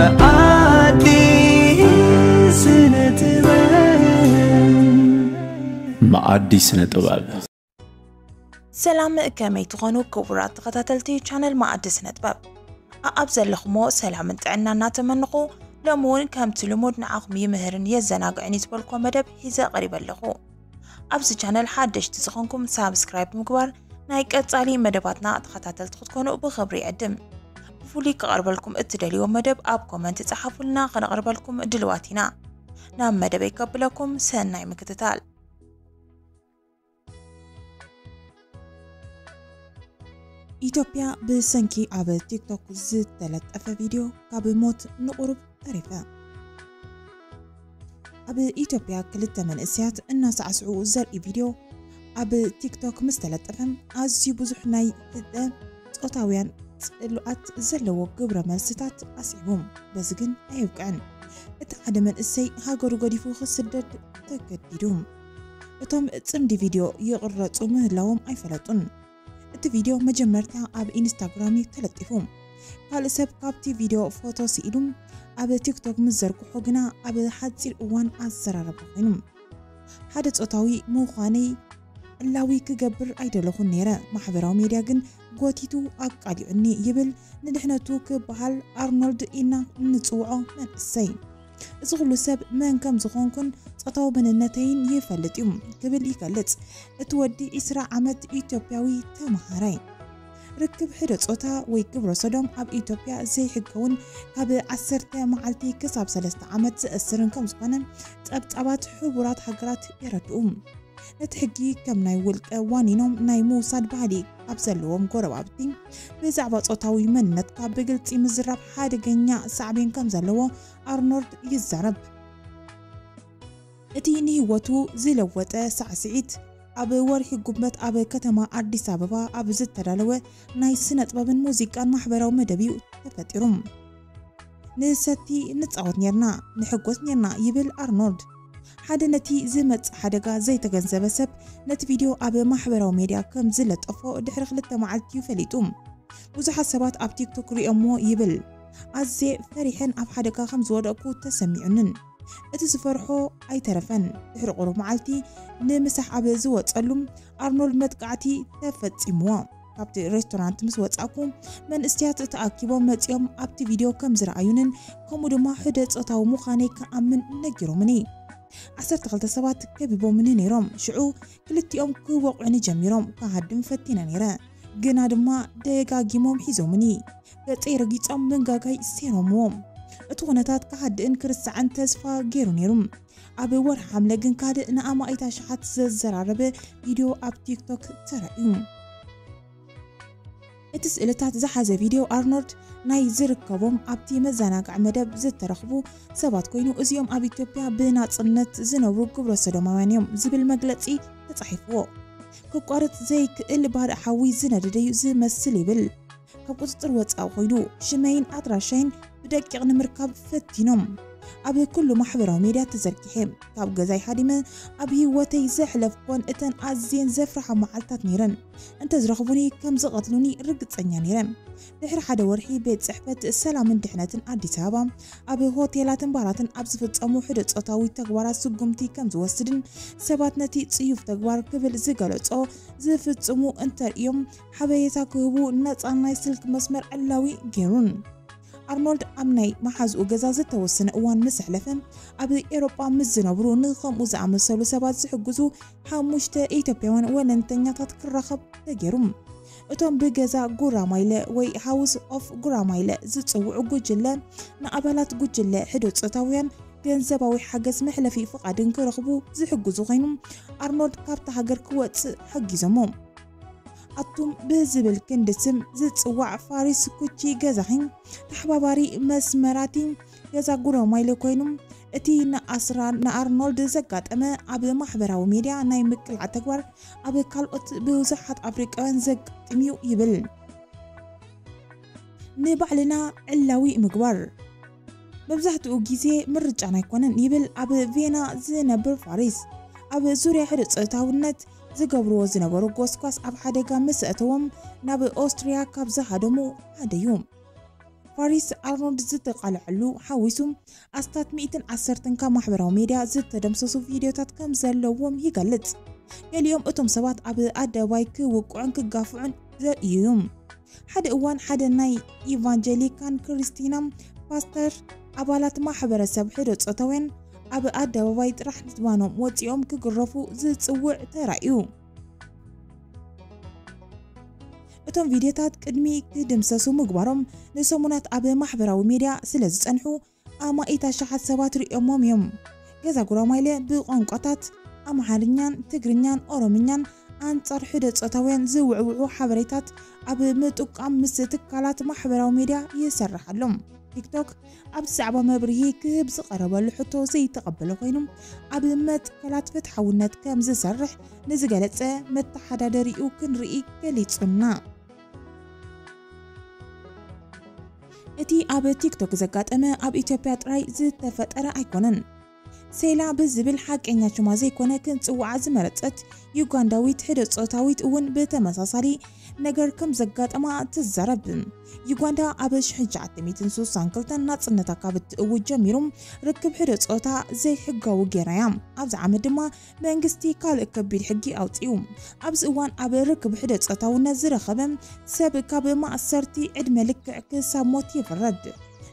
معادي سنة معادي سنة طباب سلام كميت غنو كبرات غتتلتي شانل معادي سنة طباب أبزل لخمو سلام انتعنا ناتمنقو لمون كام تلمود نعقمي مهرن يزناق عني تبالكو مدب هزا غريبا لخو أبزي شانل حادش تزخنكم سابسكرايب مكبر نايك اتعلي مدباتنا اتخطاتل تخطكونو بخبري عدم فولي كقرب لكم اتدل يوم مدب اب كومنت تصحفوا لنا كنقرب لكم دلواتنا نام مدب يقبلكم سناي مكتتال ኢትዮጵያ ብሰንኪ ኣብ ቲክቶክ ዝተለጠፈ ቪድዮ ካብ ሞት ንቑሩብ ተሪፈ ኣብ ኢትዮጵያ ክልተ መንእስያት እናሳዕስዑ ዘርኢ ቪድዮ ኣብ ቲክቶክ ምስ ተለጠፈ ኣዝዩ ብዙሕ ናይ ፍጠ ፆታውያን ልኡኣት ዘለዎ ግብረ መልስታት ኣስዒቦም በዚ ግን ኣይውቅዕን እቲ ሓደ መንእሰይ ሃገሩ ገዲፉ ክስደድ ተገዲዱ እቶም ፅምዲ ቪድዮ ይቕረፁ ምህላዎም ኣይፈለጡን እቲ ቪድዮ መጀመርታ ኣብ ኢንስታግራም ተለጢፉ ካልእ ሰብ ካብቲ ቪድዮ ፎቶ ስኢሉ ኣብ ቲክቶክ ምስ ዘርግሖ ግና ኣብ ሓፂር እዋን ኣዘራርባ ኮይኑ ሓደ ፆታዊ ምዃነይ ዕላዊ ክገብር ኣይደለኹን ነይረ ማሕበራዊ ሜድያ ግን قوتيتو أكادي عني يبل ندحنا توك بحال أرنولد إنا نتوعو من السين زغلو ساب من كم زغونكن تقطعو بنانتين يفلت يوم قبل يكالت اتودي إسرع عمد إيتوبياوي تمهارين ركب حيرة صوتا ويكبر صدوم أب إيتوبيا زي حقون كاب أسرت معلتي كساب سلسة عمد السرن كم زغنم تقبت أبات حبرات حقرات يردو ነቲ ሕጊ ከም ናይ ውልቀ ዋኒኖም ናይ ምውሳድ ባህሊ ኣብ ዘለዎም ጎረባብቲ ብዛዕባ ፆታዊ መንነትካ ብግልፂ ምዝራብ ሓደገኛ ሳዕቤን ከም ዘለዎ ኣርኖልድ ይዛረብ እቲ ንህወቱ ዝለወጠ ሳዕስዒት ኣብ ወርሒ ጉበት ኣብ ከተማ ኣዲስ ኣበባ ኣብ ዝተዳለወ ናይ ስነ ጥበብን ሙዚቃን ማሕበራዊ መደቢኡ ተፈጢሩ ንሰቲ ንፃወት ነርና ንሕጎስ ነርና ይብል ኣርኖልድ ሓደ ነቲ ዝመፅእ ሓደጋ ዘይተገንዘበ ሰብ ነቲ ቪድዮ ኣብ ማሕበራዊ ሜድያ ከም ዝለጠፎ ድሕሪ ክልተ መዓልቲ እዩ ፈሊጡ ብዙሓት ሰባት ኣብ ቲክቶክ ሪኦሞ ይብል ኣዝየ ፈሪሕን ኣብ ሓደጋ ከም ዝወደቕኩ ተሰሚዑንን እቲ ዝፈርሖ ኣይተረፈን ድሕሪ ቁሩብ መዓልቲ ንምሳሕ ኣብ ዝወፀሉ ኣርኖልድ መጥቃዕቲ ተፈፂምዎ ካብቲ ሬስቶራንት ምስ ወፃእኩ መንእስትያት ተኣኪቦም መፂኦም ኣብቲ ቪድዮ ከም ዝረኣዩንን ከምኡ ድማ ህደ ፆታዊ ምዃነይ ክኣምን ነጊሮምኒ ዓሰርተ ክልተ ሰባት ከቢቦምኒ ነይሮም ሽዑ ክልቲኦም ክወቑዕኒ ጀሚሮም ካሃድም ፈቲና ነይረ ግና ድማ ደጋጊሞም ሒዞምኒ ገፀይ ረጊፆም መንጋጋይ ሴሮምዎም እቲ ኩነታት ካሃድእን ክርስዓን ተስፋ ገይሩ ነይሩ ኣብ ወር ሓምለ ግን ካልእ ንኣማኢታ ሸሓት ዘዘራረበ ቪድዮ ኣብ ቲክቶክ ተረእዩ እቲ ስእልታት ዝሓዘ ቪድዮ ኣርኖልድ ናይ ዝርከቦም ኣብቲ መዘናግዕ መደብ ዝተረኽቡ ሰባት ኮይኑ እዚኦም ኣብ ኢትዮጵያ ብናፅነት ዝነብሩ ግብረ ሰዶማውያን እዮም ዝብል መግለፂ ተፃሒፍዎ ክቋርፅ ዘይክእል ባድ ሓዊ ዝነደደ እዩ ዝመስል ይብል ካብ ቁፅፅር ወፃኢ ኮይኑ ሽመይን ኣድራሻይን ብደቂቕ ንምርካብ ፈቲኖም أبي كل محضرة وميدا تزركيهم تاب جزاي حديما أبي وتي زحلف كون إتن أزين زفرح معلتات نيرن أنت زرخبوني كم زغطلوني رقت سنيا نيرن دحر حدا ورحي بيت صحبت السلام دحنتن أدي تابا هو هوتيلاتن باراتن أبزفت أمو حدت أتاوي تقوارات سقمتي كم زوسدن سبات نتي تسيوف تقوار قبل زقلت أو زفت أمو أنت يوم حبيتا كهبو نتان ناي سلك مسمر ألاوي جيرون ኣርኖልድ ኣብ ናይ መሓዝኡ ገዛ ዝተወሰነ እዋን ምስ ሕለፈ ኣብ ኤሮጳ ምስ ዝነብሩ ንከምኡ ዝኣመሰሉ ሰባት ዝሕግዙ ሓሙሽተ ኢትዮጵያውያን ወነንተኛታት ክራኸብ ተገይሩ እቶም ብገዛ ጉራማይለ ወይ ሃውስ ኦፍ ጉራማይለ ዝፅውዑ ጉጅለ ንኣባላት ጉጅለ ሕዶፅታውያን ገንዘባዊ ሓገዝ መሕለፊ ፍቓድን ክረኽቡ ዝሕግዙ ኮይኑ ኣርኖልድ ካብቲ ሃገር ክወፅእ ሓጊዞሞም ኣቱም ብዝብል ክንዲ ስም ዝፅዋዕ ፋሪስ ኩቺ ገዛኺ ተሓባባሪ መስመራቲ ገዛ ጉረማይለ ኮይኑ እቲ ንኣርኖልድ ዘጋጠመ ኣብ ማሕበራዊ ሚድያ ናይ ምቅላዕ ተግባር ኣብ ካልኦት ብብዙሓት ኣፍሪቃውያን ዘጋጥም እዩ ይብል ንባዕልና ዕላዊ ምግባር መብዛሕትኡ ግዜ ምርጫን ኣይኮነን ይብል ኣብ ቬና ዝነብር ፋሪስ ኣብ ዙርያ ሕርፀታውነት ዝገብርዎ ዝነበሩ ጎስጓስ ኣብ ሓደጋ ምስ እተዎም ናብ ኦስትርያ ካብ ዝሃደሙ ሓደ እዮም ፓሪስ ኣርኖልድ ዝተቃልዐሉ ሓዊሱ ኣስታት 110 ካብ ማሕበራዊ ሜድያ ዝተደምሰሱ ቪድዮታት ከም ዘለዎም ይገልጽ ገሊኦም እቶም ሰባት ኣብ ኣደባባይ ክውቅዑን ክጋፍዑን ዘርእዩ እዮም ሓደ እዋን ሓደ ናይ ኢቫንጀሊካን ክርስቲና ፓስተር ኣባላት ማሕበረሰብ ሕዶ ፆታውያን ኣብ ኣደባባይ ጥራሕ ድትባኖም ወፂኦም ክግረፉ ዝፅውዕ ተራእዩ እቶም ቪድዮታት ቅድሚ ክድምሰሱ ምግባሮም ንሰሙናት ኣብ ማሕበራዊ ሚድያ ስለ ዝፀንሑ ኣማኢታ ሸሓት ሰባት ርእዮሞም እዮም ገዛ ጉራማይለ ብቋንቋታት ኣምሓርኛን ትግርኛን ኦሮምኛን ኣንጻር ሕደ ፆታውያን ዝውዕውዑ ሓበሬታት ኣብ ምጥቃም ምስ ትካላት ማሕበራዊ ሚድያ ይሰርሓሎም تيك توك اب سعبا مبريك بزقرب اللي حطو زي تقبلو غينم اب لما تكالات فتحة ونات كامز سرح نزقالت سا متحدا داريو كن رئي كالي تصنع اتي اب تيك توك زقات اب ايتوبيات راي زي تفت ايكونن ሴላ በዚ ብል ሓቀኛቸው ዘይኮነ ክንፅውዓ ዝመረፀት ዩጋንዳዊት ሕደፆታዊት እውን ብተመሳሳሊ ነገር ከም ዘጋጠማ ትዛረብ ዩጋንዳ ኣብ 1962 ናፅነታ ካብ እትእውጅ ጀሚሩ ርክብ ሕደፆታ ዘይሕጋዊ ገይራያ ኣብዚ ዓመት ድማ መንግስቲ ካልእ ከቢድ ሕጊ ኣውፅኡ ኣብዚ እዋን ኣብ ርክብ ሕደፆታውነት ዝረኸበ ሰብ ካብ ማእሰርቲ ዕድመ ልክዕ ክሳብ ሞት ይፍረድ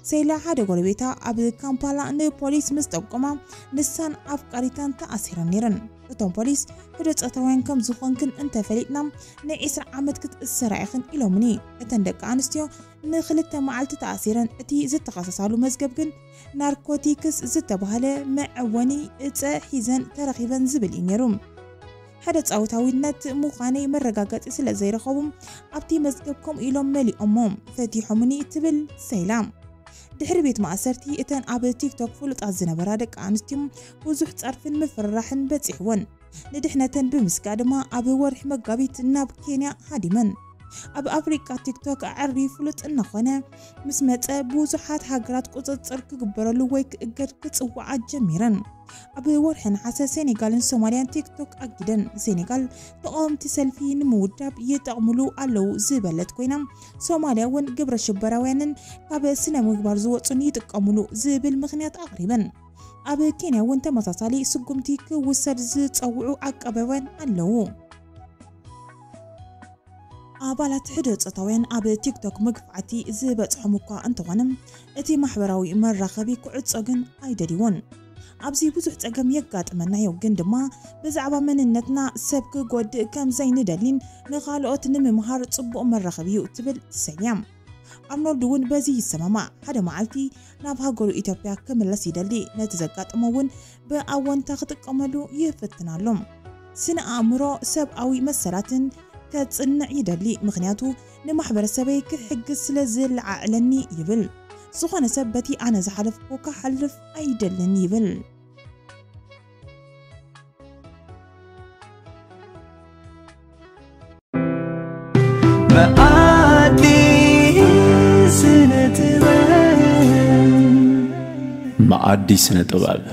سيلا حدا غريبتا عبد الكامبالا ان البوليس مستقما نسان افقاريتان تأسيرا نيران لطن بوليس هدوث اتوين كم زخون كن انت فليتنا نئيس عمد كت السرعيخن إلو مني اتن دك عانستيو نخل التماعل تتأسيرا اتي زد تخصصالو مزقب كن ناركوتيكس زد تبهالة معواني اتا حيزان ترخيبا زبلي نيروم حدا تساو تاويدنات مخاني من رقاقات اسلا زيرخوهم عبتي مزقبكم إلو ملي أموم فاتيحو مني تبل سيلام ድሕሪ ቤት ማእሰርቲ እተን ኣብ ቲክቶክ ፍሉጣት ዝነበራ ደቂ ኣንስትዮ ብዙሕ ፀርፍን ምፍርራሕን በፂሕወን ንድሕነተን ብምስጋ ድማ ኣብ ወርሒ መጋቢት ናብ ኬንያ ሃዲመን ኣብ ኣፍሪቃ ቲክቶክ ኣዕርዩ ፍሉጥ እናኾነ ምስ መፀ ብዙሓት ሃገራት ቁፅፅር ክግበረሉ ወይ ክእገድ ክፅዋዓ ጀሚረን ኣብ ወርሒ ነሓሰ ሴኔጋልን ሶማልያን ቲክቶክ ኣጊደን ሴኔጋል ተቃወምቲ ሰልፊ ንምውዳብ ይጠቕምሉ ኣለዉ ዝበለት ኮይና ሶማልያ እውን ግብረ ሽበራውያንን ካብ ስነ ምግባር ዝወፁን ይጥቀምሉ ዝብል ምክንያት ኣቕሪበን ኣብ ኬንያ እውን ተመሳሳሊ ስጉምቲ ክውሰድ ዝፀውዑ ኣቀባብያን ኣለዉ ኣባላት ሕደ ፆታውያን ኣብ ቲክቶክ ምግፋዕቲ ዝበፅሖም እኳ እንተኾነ እቲ ማሕበራዊ መራኸቢ ክዕፆ ግን ኣይደልይዎን ኣብዚ ብዙሕ ፀገም የጋጥመናዮ ግን ድማ ብዛዕባ መንነትና ሰብ ክጎድእ ከም ዘይንደሊን ንኻልኦት ንምምሃር ፅቡቕ መራኸቢ እዩ ትብል ሰያም ኣርኖልድ እውን በዚ ይሰማማዕ ሓደ መዓልቲ ናብ ሃገሩ ኢትዮጵያ ክምለስ ይደሊ ነቲ ዘጋጥሞ እውን ብኣወንታ ክጥቀመሉ ይፍትናሎም ስነ ኣእምሮ ሰብኣዊ መሰላትን كتصنع يدلي مخنياتو نمحبرسبي كحق سلازل عقلني يبل سخان سبتي أنا زحلف وكحلف أي دلني يبل ما عادي سنة طبعا